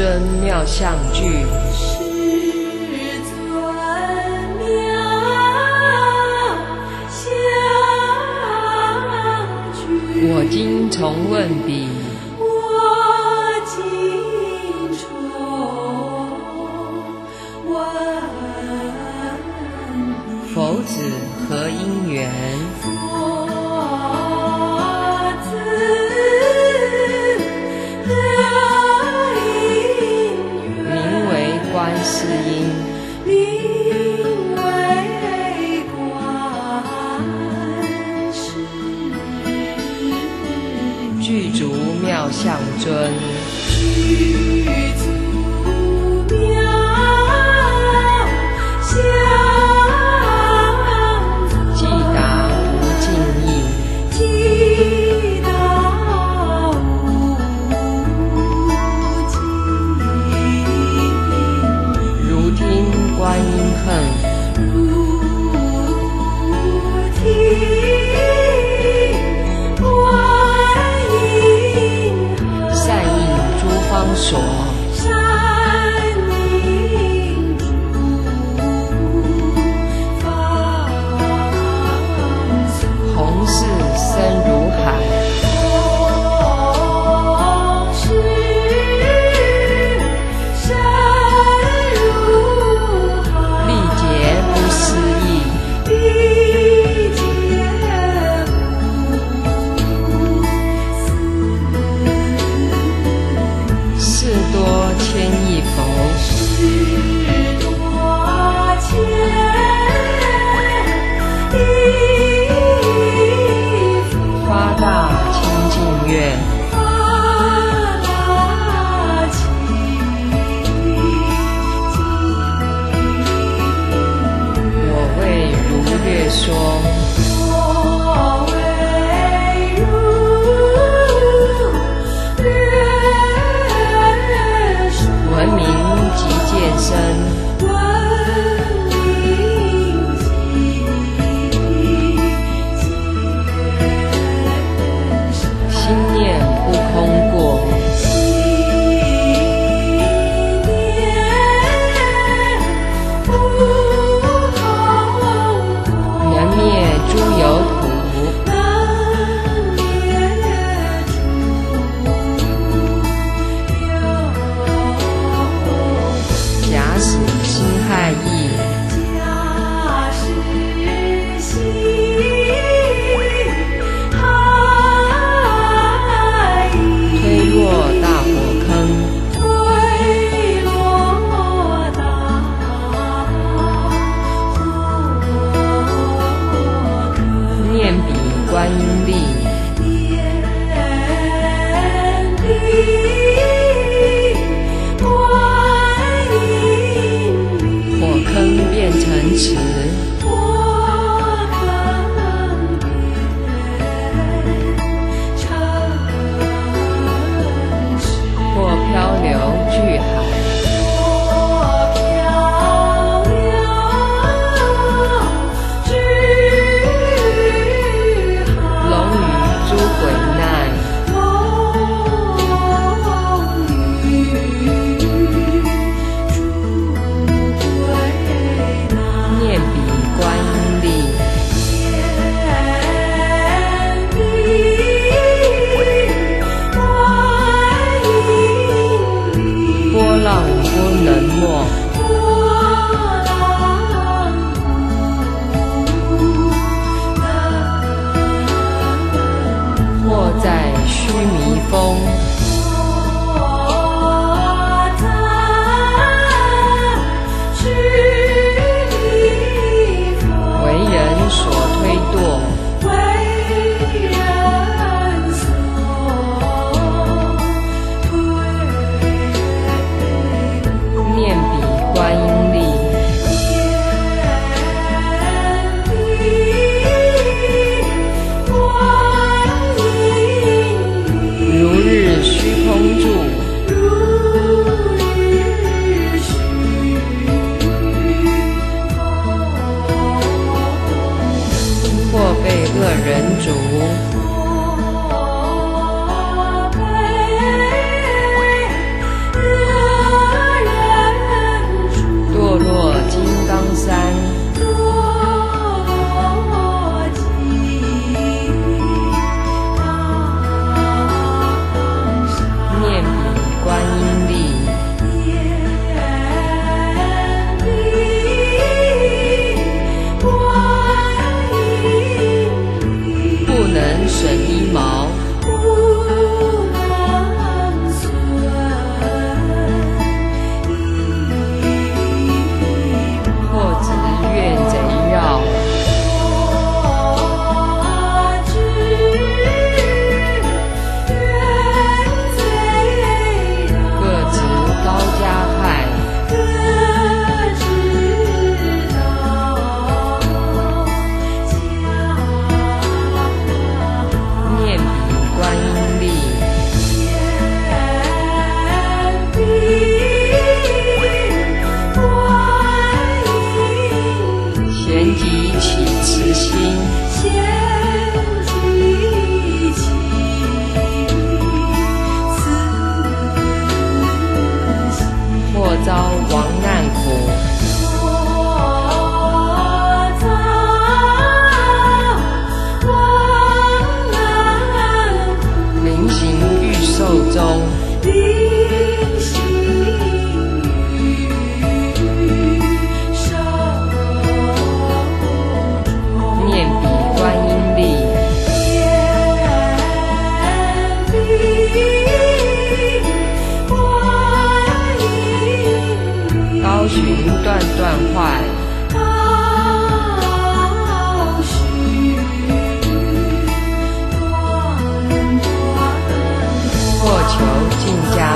尊妙相聚。我今重问彼。尊。 좋아 观音力念力，观音火坑变成池。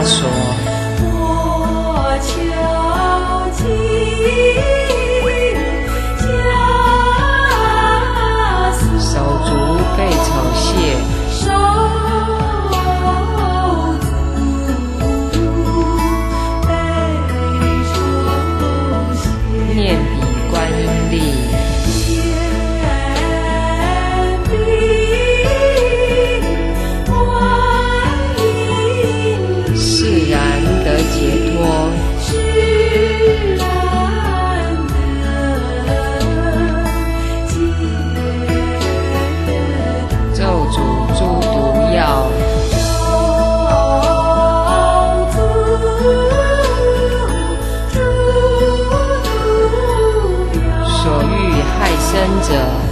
corazón. 먼저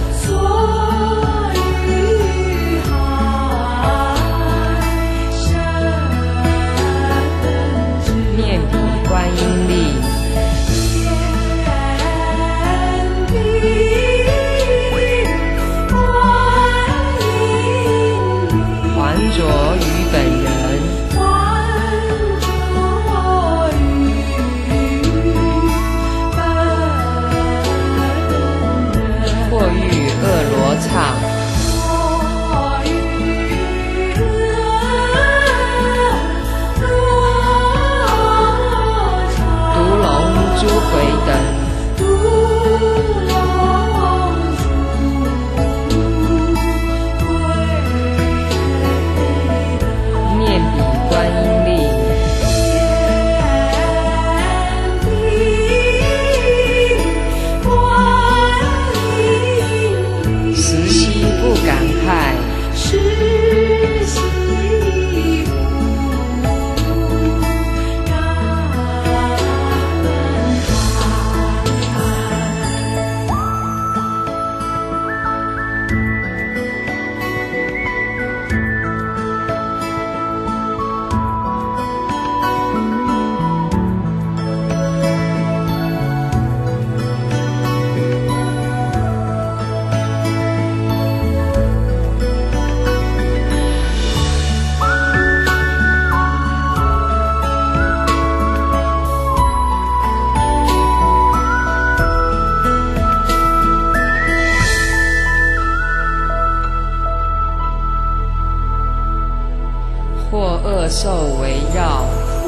受围绕。脱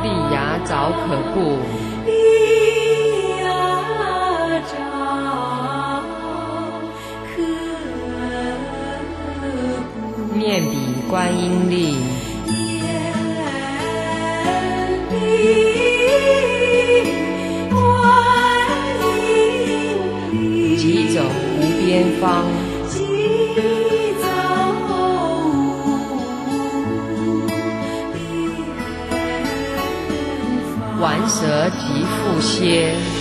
利牙可顾利可面比观音立鸾蛇急复歇，蛇急复。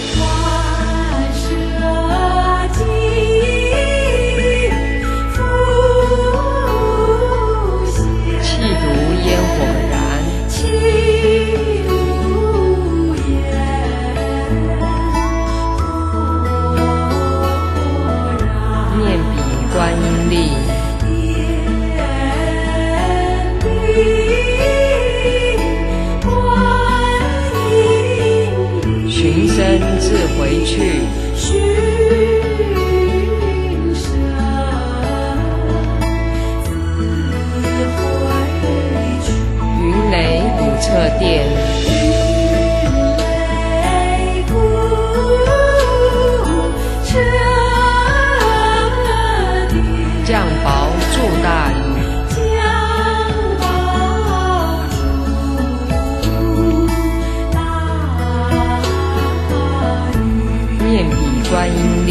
Change.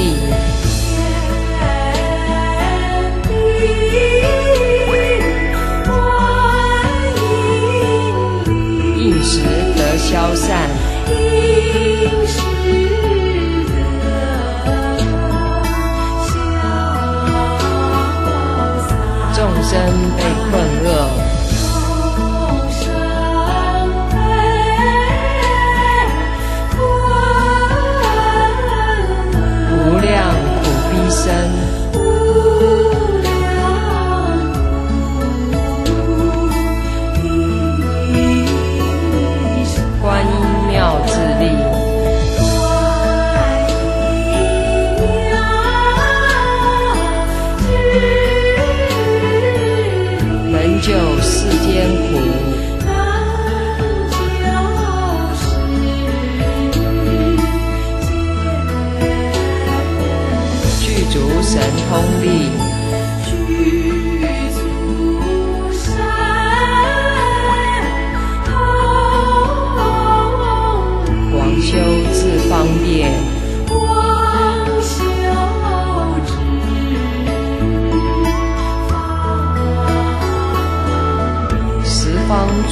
天地，一时得消散。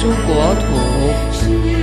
诸国土，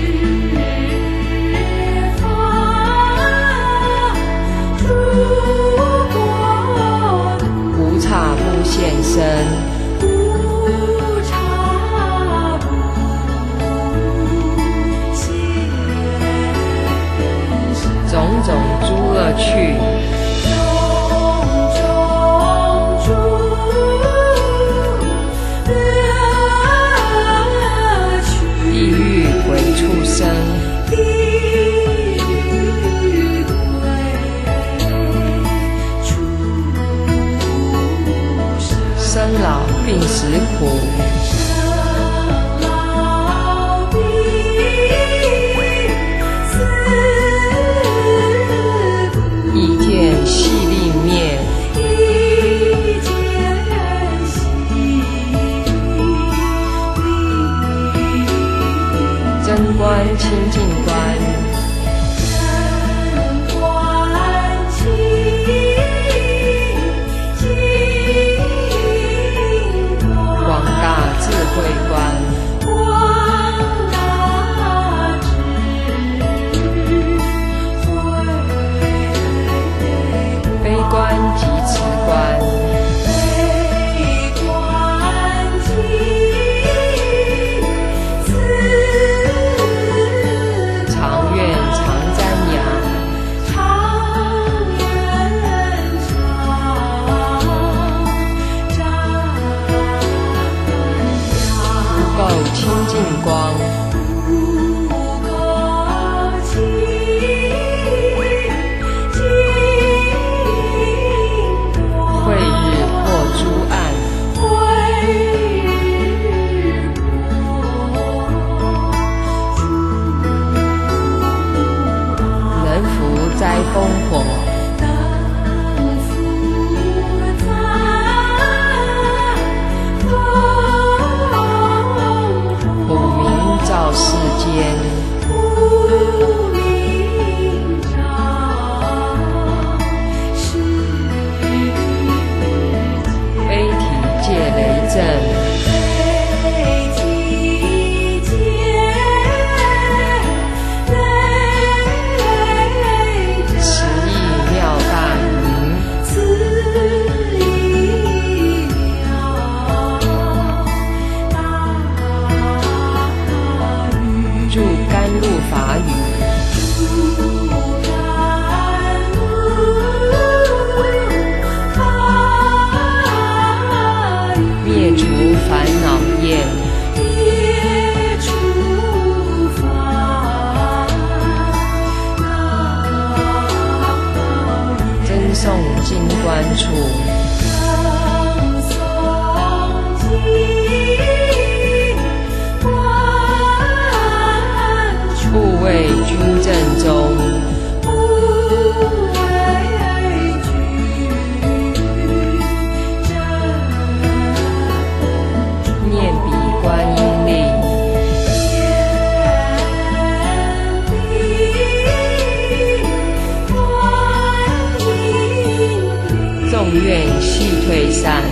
业，真诵经观处，愿细退散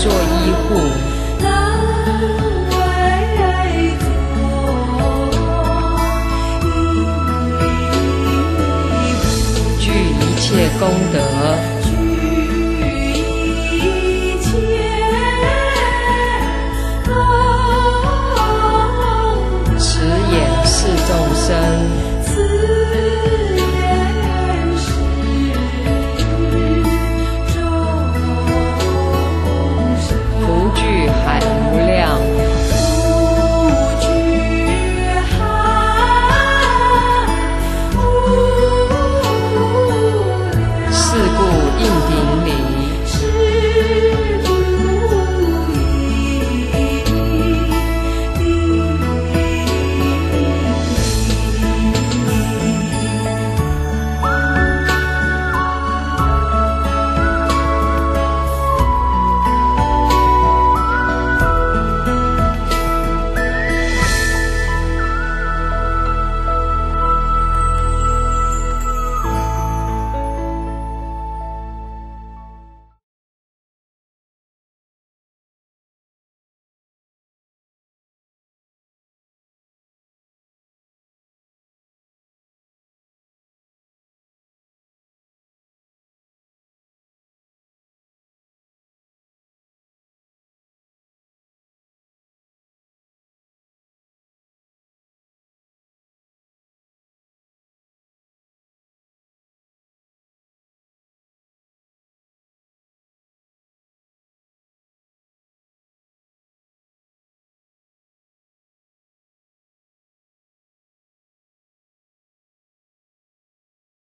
做医护，能为作依具一切功德，